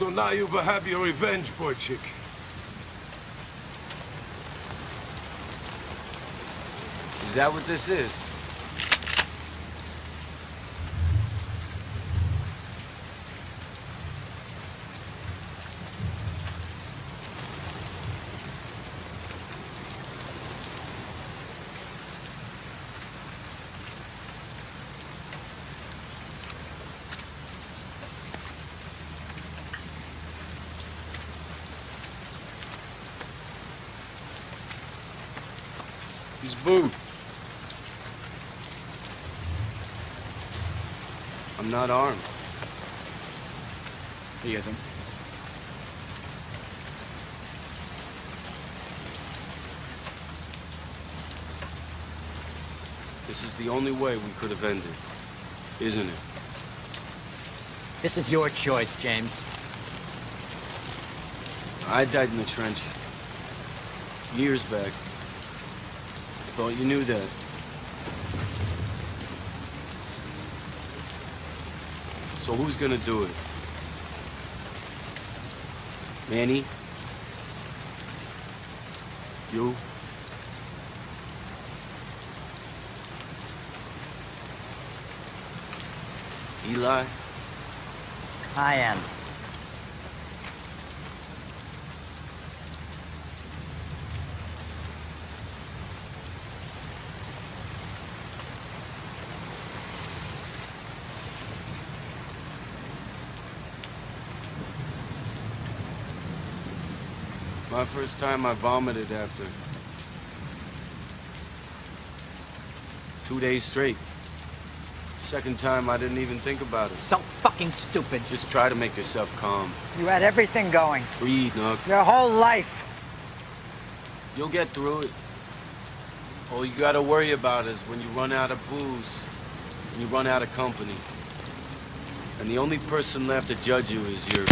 So now you've had your revenge, boy chick. Is that what this is? He's booed. I'm not armed. He isn't. This is the only way we could have ended, isn't it? This is your choice, James. I died in the trench. Years back. Thought you knew that. So who's gonna do it? Manny? You? Eli? I am. My first time I vomited after. Two days straight. Second time I didn't even think about it. So fucking stupid. Just try to make yourself calm. You had everything going. Breathe, Nook. Your whole life. You'll get through it. All you gotta worry about is when you run out of booze, and you run out of company. And the only person left to judge you is your...